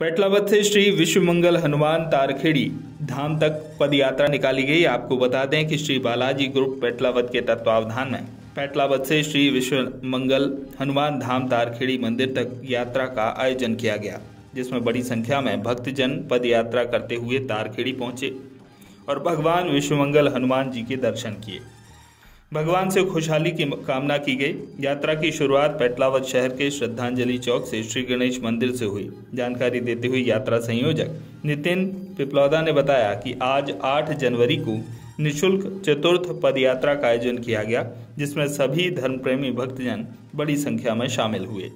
पेटलावत से श्री विश्व मंगल हनुमान तारखेड़ी धाम तक पद यात्रा निकाली गई। आपको बता दें कि श्री बालाजी ग्रुप पेटलावत के तत्वावधान में पेटलावत से श्री विश्व मंगल हनुमान धाम तारखेड़ी मंदिर तक यात्रा का आयोजन किया गया, जिसमें बड़ी संख्या में भक्तजन पद यात्रा करते हुए तारखेड़ी पहुँचे और भगवान विश्वमंगल हनुमान जी के दर्शन किए। भगवान से खुशहाली की कामना की गई। यात्रा की शुरुआत पेटलावत शहर के श्रद्धांजलि चौक से श्री गणेश मंदिर से हुई। जानकारी देते हुए यात्रा संयोजक नितिन पिपलौदा ने बताया कि आज 8 जनवरी को निशुल्क चतुर्थ पद यात्रा का आयोजन किया गया, जिसमें सभी धर्मप्रेमी भक्तजन बड़ी संख्या में शामिल हुए।